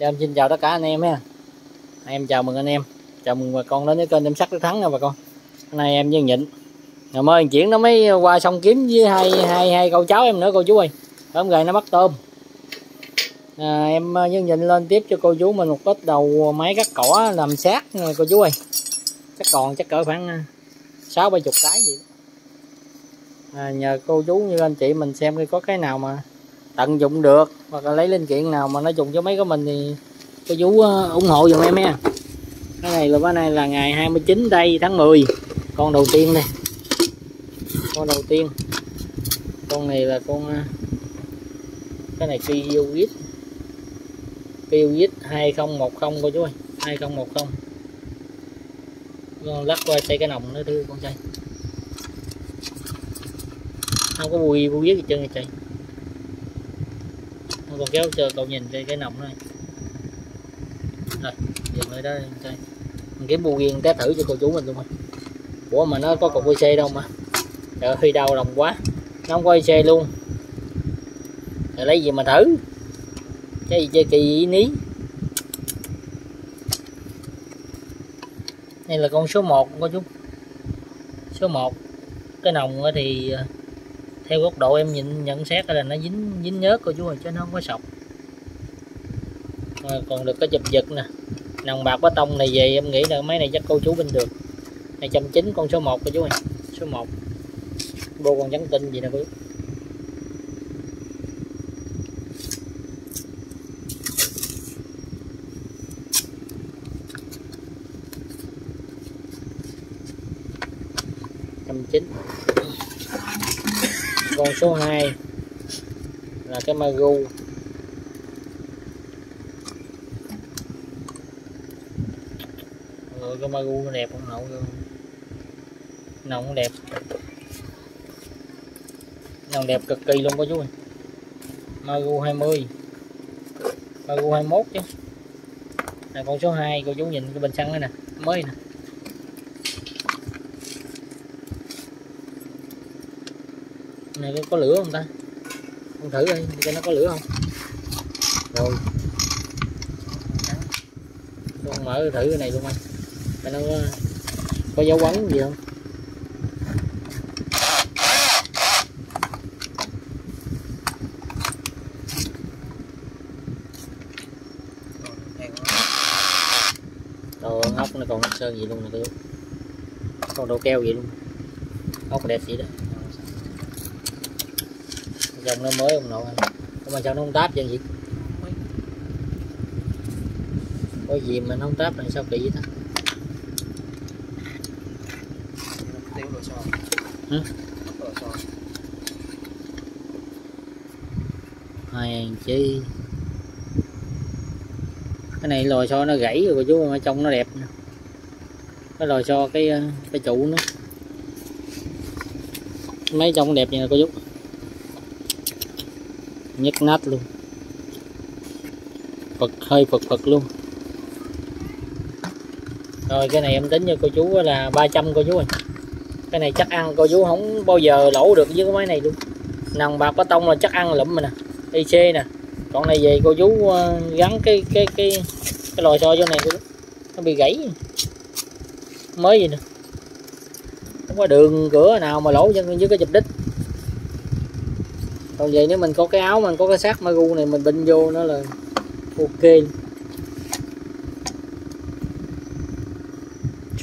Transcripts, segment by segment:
Dạ, em xin chào tất cả anh em ha em chào mừng anh em. Chào mừng bà con đến với kênh em sắc đức thắng nha bà con. Hôm nay em với nhịn. Ngày mới chuyển nó mới qua sông kiếm với hai hai hai cậu cháu em nữa cô chú ơi. Hôm gầy nó bắt tôm. À, em với nhịn lên tiếp cho cô chú mình một ít đầu máy cắt cỏ làm sát cô chú ơi. Chắc còn chắc cỡ khoảng à, sáu bảy chục cái gì à, nhờ cô chú như anh chị mình xem có cái nào mà tận dụng được. Hoặc là lấy linh kiện nào mà nó dùng cho mấy của mình thì cô chú ờ, ủng hộ dùm em nha. Cái này là, bữa nay là ngày 29 đây tháng 10 con đầu tiên đây. Con đầu tiên. Con này là con ờ, cái này Kiyogit Kiyogit 2010 cô chú ơi. 2010 con lắc qua xây cái nòng nữa thưa con trai. Không có bùi bùi viết gì trơn này trời con kéo cho cậu nhìn cái cái nòng này rồi, dừng lại đó, em mình kiếm bu riêng test thử cho cô chú mình luôn rồi ủa, mà nó có cục xe đâu mà? Trời khi đau lòng quá. Nó không có xe luôn. Rồi lấy gì mà thử? Cái gì chơi kỳ ní? Đây là con số 1 cô chú. Số 1 cái nòng thì à, theo góc độ em nhìn nhận xét là nó dính dính nhớt cô chú ơi chứ nó không có sọc. Rồi, còn được cái chụp giật nè. Nòng bạc bê tông này về em nghĩ là máy này chắc cô chú bên được. Này trăm chín con số 1 cô chú ơi. Số 1 bô con trắng tinh gì nè cô chú trăm chín con số 2 là cái magu. Rồi cái magu nó đẹp không? Nậu luôn nồng đẹp. Nồng đẹp cực kỳ luôn cô chú ơi. Magu 20 magu 21 chứ. Là con số 2 cô chú nhìn cái bình xăng này nè. Mới nè. Này có lửa không ta? Con thử đi cho nó có lửa không? Rồi. Con mở thử cái này luôn anh. Cho nó có, có dấu quấn gì không? Còn ốc nó còn sơn gì luôn nè tôi còn đồ keo vậy luôn. Ốc đẹp gì đó dòng nó mới ông nội. Mà sao nó không táp vậy vậy có gì mà nó không táp này, sao kỳ vậy ta? Hả? hai chi cái này lò xo nó gãy rồi chú mà trong nó đẹp nè. Cái lò xo cái cái trụ nó. Mấy trong đẹp như là cô chú nhức nát luôn. Phật, hơi phật phật luôn. Rồi, cái này em tính cho cô chú là 300 cô chú ơi. Cái này chắc ăn cô chú không bao giờ lỗ được với cái máy này luôn. Nòng bạc có tông là chắc ăn lụm mà nè IC nè. Còn này về cô chú ờ, gắn cái cái cái cái lò xo cho này cô chú. Nó bị gãy. Mới gì nè. Không có đường, cửa nào mà lỗ với cái chụp đích còn vậy nếu mình có cái áo, mình có cái sát magu này, mình binh vô nó là ok.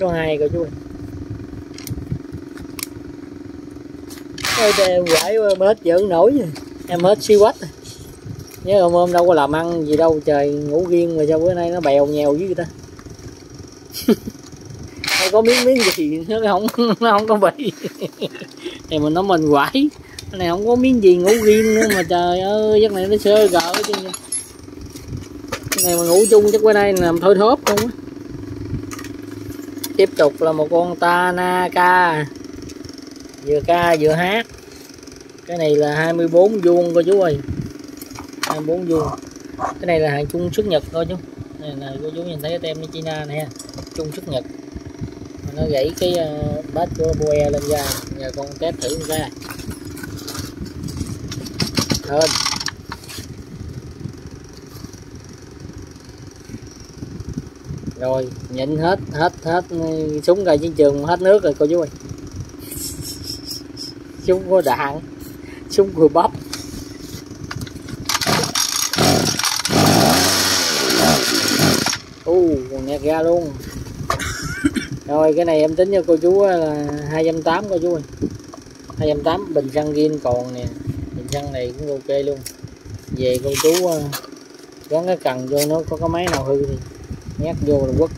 Số 2 coi chú ơi. Ôi em quải em hết giỡn nổi rồi. Em hết siêu quách nhớ hôm hôm đâu có làm ăn gì đâu, trời ngủ riêng mà sao bữa nay nó bèo nhèo với người ta. Không có miếng miếng gì, nó không nó không có bị thì mình nó mình quải này không có miếng gì ngủ riêng nữa mà trời ơi giấc này nó sơ gỡ chứ cái này mà ngủ chung chắc qua đây làm thôi thóp không á. Tiếp tục là một con Tanaka. Vừa ca vừa hát. Cái này là 24 vuông coi chú ơi. 24 vuông. Cái này là hàng chung xuất nhật thôi chú. Này là cô chú nhìn thấy cái tem China này ha chung xuất nhật. Nó gãy cái uh, bát của boe lên ra nhờ con test thử ra hơn. Rồi, nhịn hết hết hết súng ra chiến trường, hết nước rồi, cô chú ơi. Súng có đạn súng vừa bắp u còn nhạc ra luôn. Rồi, cái này em tính cho cô chú là hai trăm tám, cô chú ơi. Hai trăm tám, bình xăng gin còn nè chân này cũng ok luôn về cô chú ờ, gắn cái cần vô nó có cái máy nào hư thì nhét vô là quất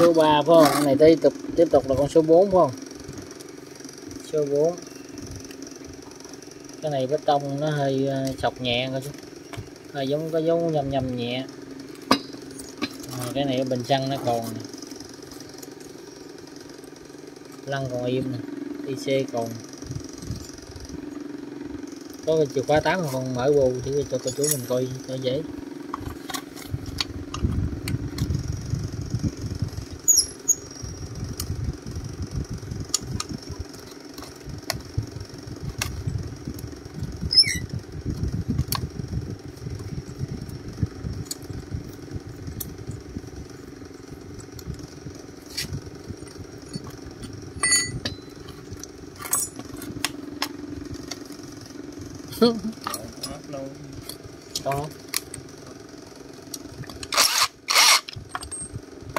số 3 phải không? Cái này tiếp tục tiếp tục là con số 4 phải không? Số 4. Cái này bê tông nó hơi ờ, sọc nhẹ coi. Hơi giống có dấu nhầm nhầm nhẹ. À, cái này bình xăng nó còn này. Lăng còn im nè. IC còn có cái chìa khóa 8 còn mở bù thì cho cô chú mình coi cho dễ to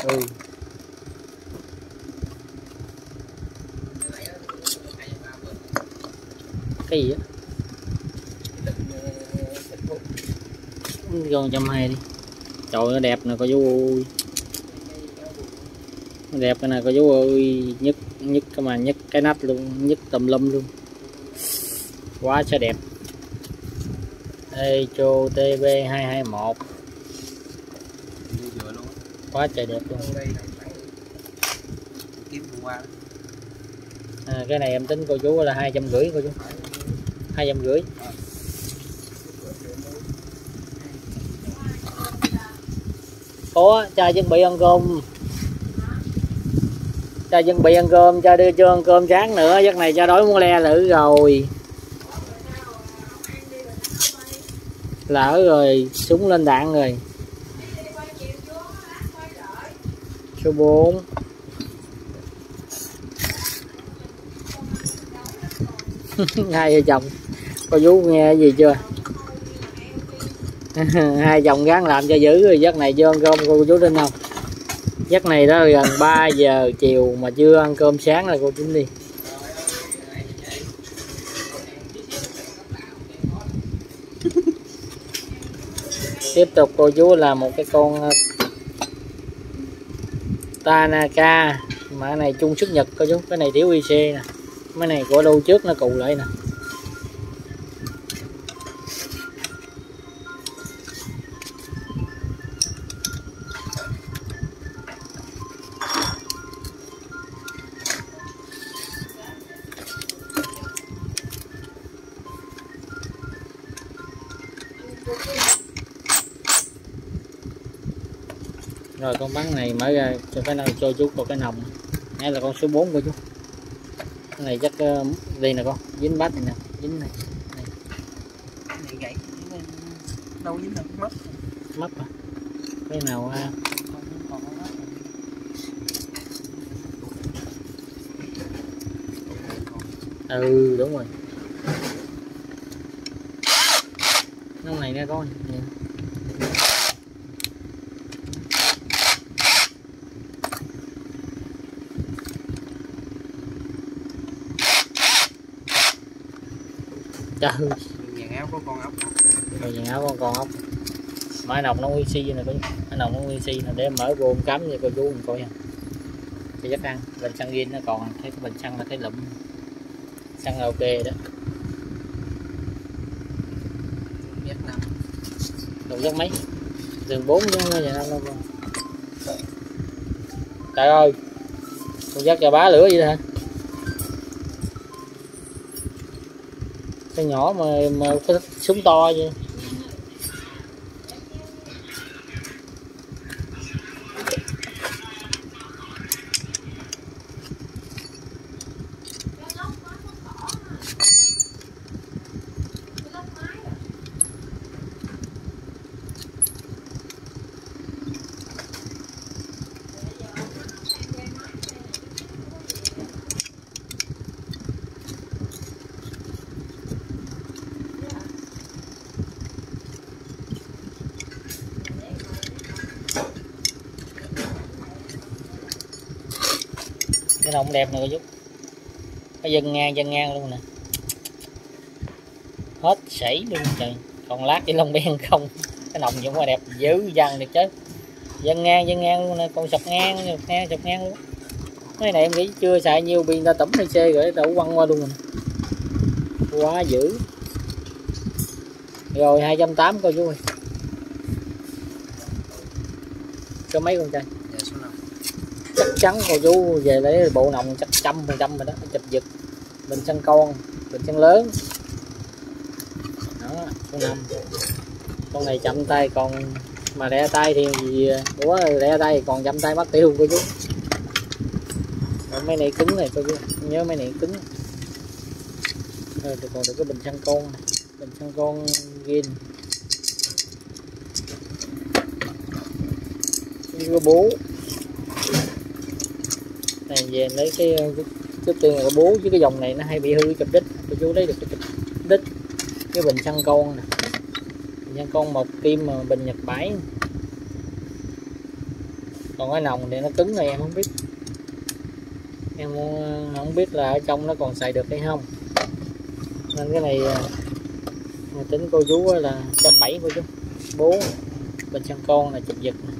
ừ. Cái gì á? Còn trăm hai đi. Trời nó đẹp nè, cô chú ơi. Nó đẹp cái này cô chú ơi. Nhất nhất cái mà nhất cái nắp luôn nhất tùm lum luôn. Quá sẽ đẹp. Echo TB221 quá trời đẹp luôn. À, cái này em tính cô chú là hai trăm rưỡi cô chú. hai trăm rưỡi. Ủa, cha chuẩn bị ăn cơm. Cha chuẩn bị ăn cơm cha đưa cho ăn cơm sáng nữa. Giấc này cha đói muốn le lử rồi. Lỡ rồi, súng lên đạn rồi. Số 4 hai vợ chồng. Cô chú nghe gì chưa? Hai chồng gắng làm cho dữ rồi, giấc này chưa ăn cơm cô chú tin không? Giấc này đó gần 3 giờ chiều mà chưa ăn cơm sáng là cô chú đi. Tiếp tục, cô chú là một cái con ờ, Tanaka. Mã này chung sức nhật, cô chú. Cái này thiếu IC nè. Cái này của đâu trước nó cụ lại nè. Mở ra cho cái nào cho chú có cái nòng. Này là con số 4 của chú. Cái này chắc uh, đây nè con dính bát này nè dính này này, này gãy đâu dính được mất. Mất à? Cái nào ha ừ đúng rồi. Cái này nè con nè. Trời vàng áo có con ốc rồi vàng áo con con ốc. Mai nồng nó nguyên si nè coi mai nồng nó nguyên si nè để mở vô cắm cho cô chú mình coi nha. Cho chắc ăn bình xăng gin nó còn thấy bình xăng là thấy lụm. Xăng là ok đó. Biết nào đồng chắc mấy? Đường bốn chứ không năm đâu trời ơi con dắt cho bá lửa vậy hả cái nhỏ mà mà cái súng to vậy. Nồng đẹp nữa chút chú cái dân ngang dân ngang luôn nè. Hết sảy luôn trời. Còn lát với lông đen không. Cái nồng vẫn quá đẹp dữ dằn được chứ. Dân ngang dân ngang luôn nè. Còn sọc ngang sọc ngang sọc ngang luôn. Cái này em nghĩ chưa xài nhiều pin ta tẩm hay xe rồi đậu quăng qua luôn nè. Quá dữ. Rồi 280 coi chú ơi. Cho mấy con trai? Sắn chắn cô chú về lấy bộ nòng chắc trăm phần trăm rồi đó, chụp giật. Bình săn con bình săn lớn. Đó con năm. Con này chậm tay, còn mà rẽ tay thì gì ủa rẽ tay còn chậm tay mất tiêu, cô chú. Mấy này cứng này, cô chú. Nhớ mấy này cứng. Ờ, rồi còn được cái bình săn con này. bình săn con gin cái bố này về lấy cái cái, tương tiền là bố chứ cái dòng này nó hay bị hư chụp đít. Tôi chú lấy được cái đít cái bình xăng con nè. Bình xăng con một kim mà bình nhật bảy còn cái nòng thì nó cứng này em không biết. Em ờ, không biết là ở trong nó còn xài được hay không. Nên cái này ờ, tính cô chú là trăm bảy cô chú. Bố bình xăng con là chụp giật này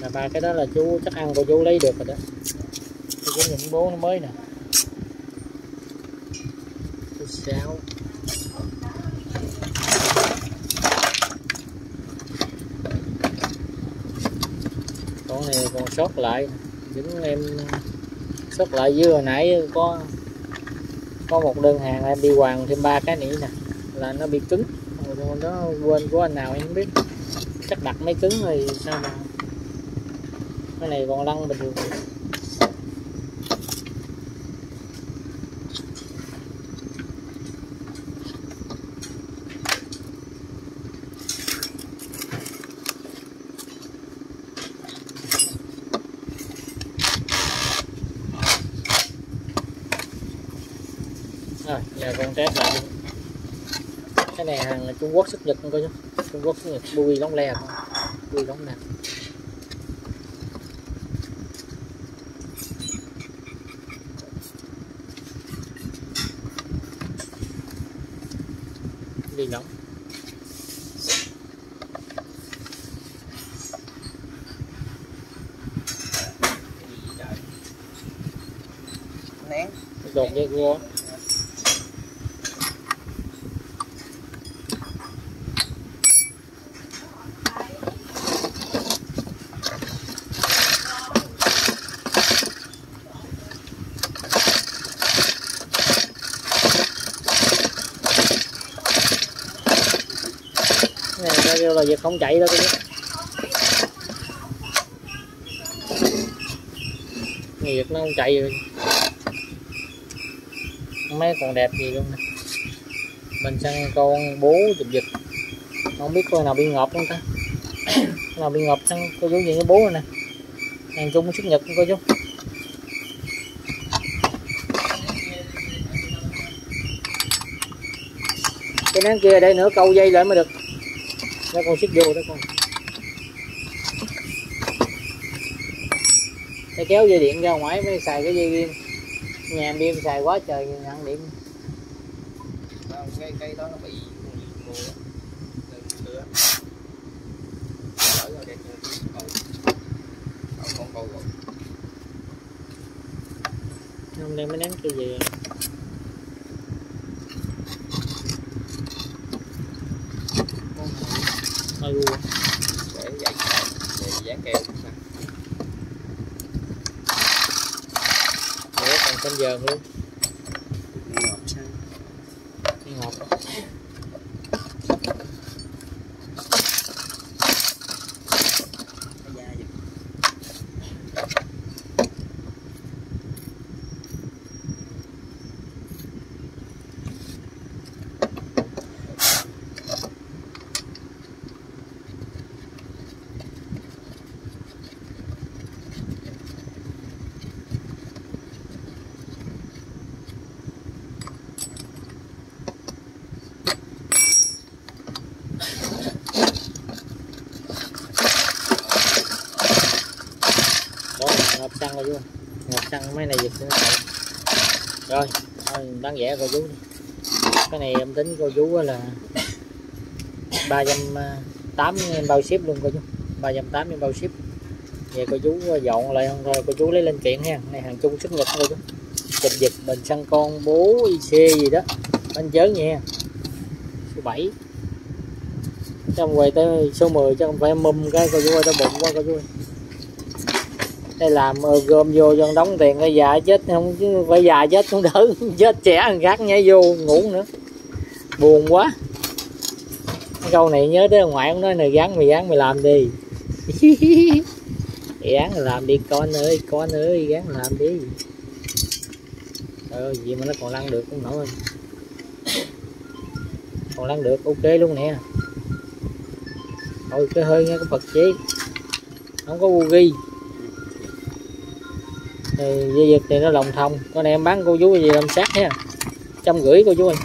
là ba cái đó là chú, chắc ăn của chú lấy được rồi đó. Chú những bố nó mới nè. Chú sáu con này còn sót lại. Những em, sót lại dưới hồi nãy có có một đơn hàng em đi hoàng thêm ba cái nỉ nè. Là nó bị cứng. Rồi nó quên của anh nào em không biết. Chắc đặt mấy cứng thì sao mà cái này còn lăn bình thường. Rồi, giờ con test lại cái này hàng Trung Quốc xuất Nhật không coi chứ Trung Quốc xuất Nhật bùi lóng le. Không lóng nè đi lóng nén. Đột dây cua này kêu là việc không chạy đâu cái việc nó không chạy rồi mấy con đẹp gì luôn nè. Mình săn con bố chụp giật không biết coi nào bị ngọt không ta? Nào bị ngọt xăng cô chú nhìn cái bố này nè. Hàng chung xuất nhật cô chú cái nắng kia đây nữa, câu dây lại mới được. Nó con xích vô đó con. Để kéo dây điện ra ngoài mới xài cái dây riêng nhà em đi xài quá trời nhận Không, cái cây đó nó bị mùa lửa. Ở rồi đẹp như cầu Cầu con kia rùa để dạy để dán keo sao để canh luôn. Xăng rồi luôn. Ngập xăng mấy này dịch nữa. Rồi, thôi, bán rẻ cô chú cái này em tính cô chú là ba trăm tám em bao ship luôn cô chú. ba trăm tám em bao ship. Về cô chú ờ, dọn lại không? Thôi, cô chú lấy lên kiện ha. Này, hàng chung xuất nhập cô chú. Chụp dịch bình xăng con, bố IC gì đó. Anh chớ nha số 7 trong quầy tới số 10 chứ không phải mâm cái cô chú ơi, tao bụng quá cô chú ơi đây làm gom vô cho đóng tiền cái già chết không chứ phải già chết không đỡ chết trẻ ăn khác nhảy vô ngủ nữa. Buồn quá. Cái câu này nhớ tới ngoại ông nói này gắn mày gắn mày làm đi. Gắn làm đi con ơi con ơi gắn làm đi. Trời ơi, gì mà nó còn lăn được cũng nổi. Còn lăn được ok luôn nè. Thôi cái hơi nghe có phật chế không có ghi thì dây giật thì nó lòng thông con này em bán cô chú gì làm sát nha trăm rưỡi cô chú ơi.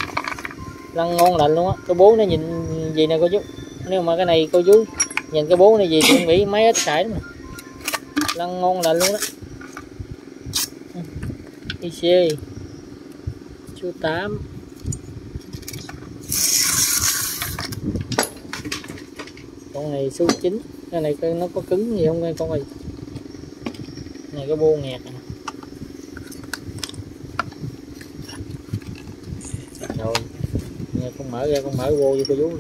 Lăn ngon lành luôn á. Cái bố nó nhìn gì nè cô chú? Nếu mà cái này cô chú nhìn cái bố này gì chuẩn bị máy ít xài lắm lăn ngon lành luôn đó. IC số 8 con này số 9 cái này nó có cứng gì không? Con này này có bô nghẹt này. rồi này, con mở ra con mở vô cho cô chú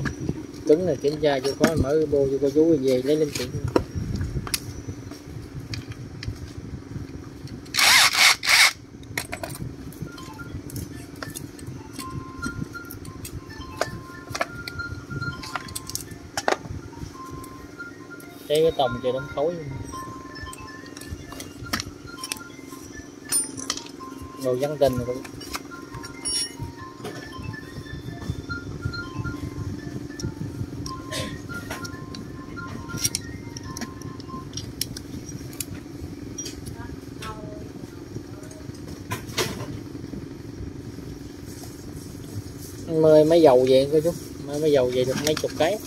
cứng này kiểm tra cho có mở vô cho cô chú về lấy linh kiện. Cái cái tòng trời đóng khối. Đồ dân tình cũng mời mấy dầu về coi chú. Mời mấy dầu về được mấy chục cái.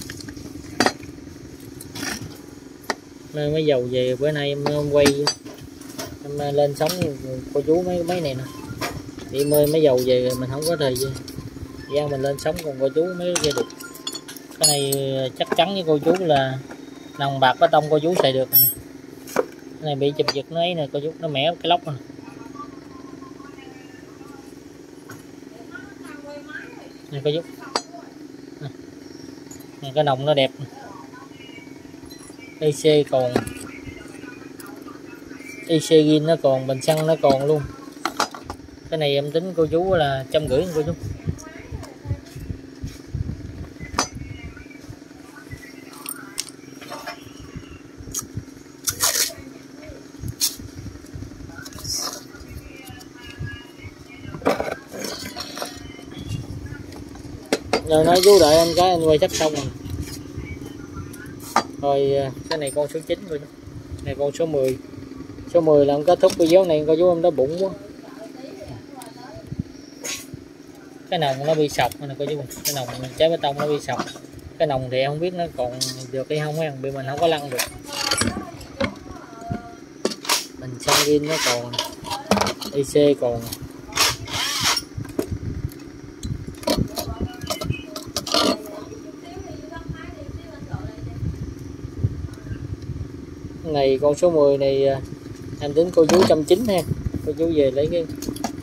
Mời mấy dầu về bữa nay em quay em lên sống cô chú mấy mấy này nè. Đi mơi mấy dầu về rồi mình không có thời gian. Gian mình lên sống cùng cô chú mới ra được cái này ờ, chắc chắn với cô chú là nòng bạc có tông cô chú xài được này. cái này bị chụp giật nó ấy nè, cô chú, nó mẻ cái lóc nè. Này cô chú. Này cái nòng nó đẹp EC còn Isegin nó còn, bình xăng nó còn luôn. Cái này em tính cô chú là trăm rưỡi cô chú. Rồi nói chú đợi anh cái anh quay chắc xong rồi. Rồi à, cái này con số 9 rồi này con số 10 số 10 là em kết thúc video này, coi chú em nó bụng quá. Cái nòng nó bị sọc này coi chú cái nòng trái bê tông nó bị sọc. Cái nòng thì em không biết nó còn được hay không em bị mình không có lăn được. Mình xăng pin nó còn IC còn. Này con số 10 này à, anh em tính cô chú trăm chín ha. Cô chú về lấy cái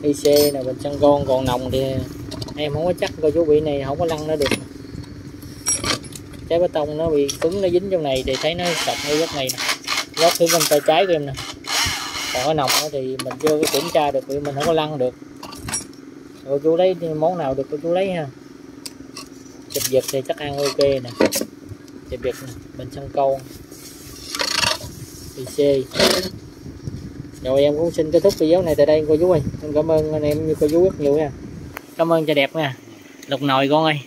IC nào bình xăng con còn nòng thì em không có chắc cô chú bị này không có lăn nó được. Trái bê tông nó bị cứng, nó dính trong này thì thấy nó sọc ngay góc này nè. Góc thứ bên tay trái của em nè. Còn cái nòng thì mình chưa có kiểm tra được vì mình không có lăn được. Cô chú lấy món nào được cô chú lấy ha. Chụp giật thì chắc ăn ok nè. Chụp giật mình xăng con. IC rồi em cũng xin kết thúc video này tại đây, cô chú ơi. Em cảm ơn anh em như cô chú rất nhiều nha. Cảm ơn cha đẹp nha. Lục nồi con ơi.